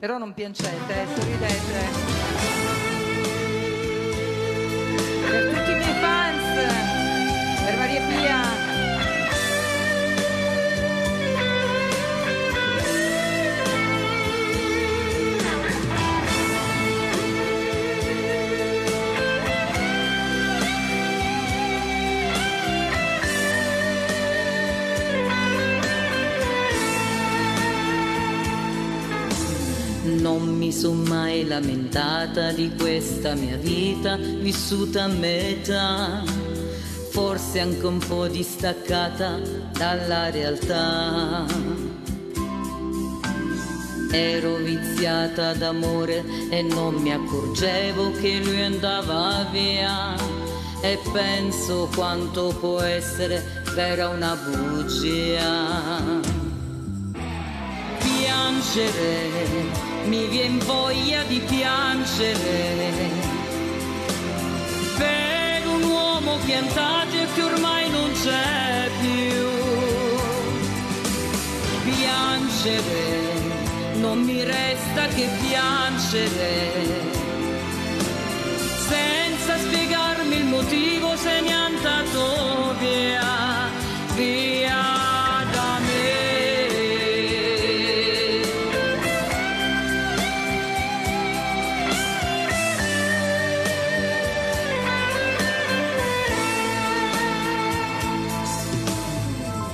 Però non piangete, eh, sorridete. Per tutti i miei fans, Non mi sono mai lamentata di questa mia vita vissuta a metà, forse anche un po' distaccata dalla realtà. Ero viziata d'amore e non mi accorgevo che lui andava via e penso quanto può essere vera una bugia. Piangere mi vien voglia di piangere per un uomo piantato che ormai non c'è più. Piangere, non mi resta che piangere, senza spiegarmi il motivo se ne è andato via.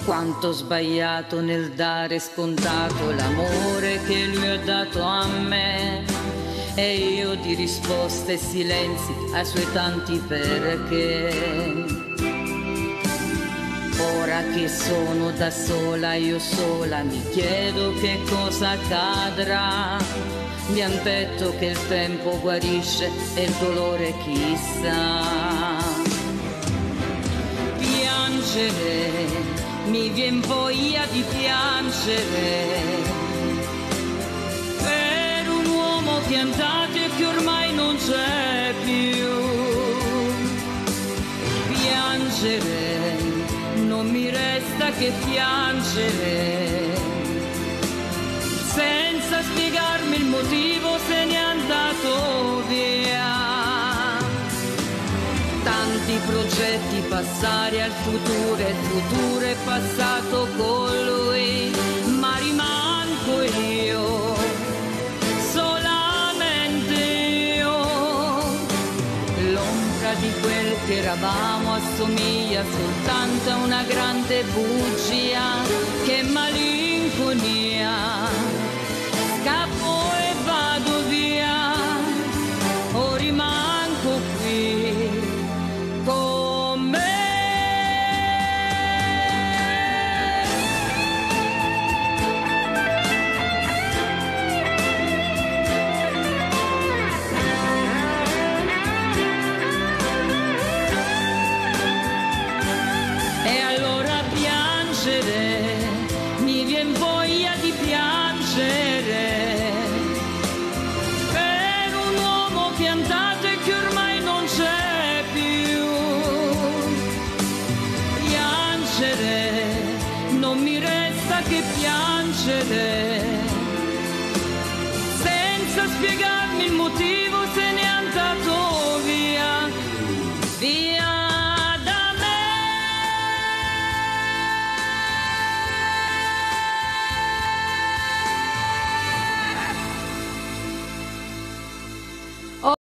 Quanto ho sbagliato nel dare scontato l'amore che lui ha dato a me. E io di risposte e silenzi ai suoi tanti perché. Ora che sono da sola, io sola mi chiedo che cosa accadrà. Mi han detto che il tempo guarisce e il dolore chissà. Piangere mi vien voglia di piangere. Per un uomo piantato e che ormai non c'è più. Piangere, non mi resta che piangere, senza spiegarmi il motivo se n'è andato via. Tanti progetti passare al futuro e futuro è passato con lui, ma rimango io, solamente io, l'ombra di quel che eravamo assomiglia soltanto a una grande bugia, che malinconia, piangere, mi vien voglia di piangere per un uomo piantato che ormai non c'è più. Piangere, non mi resta che piangere, senza spiegarmi il motivo se ne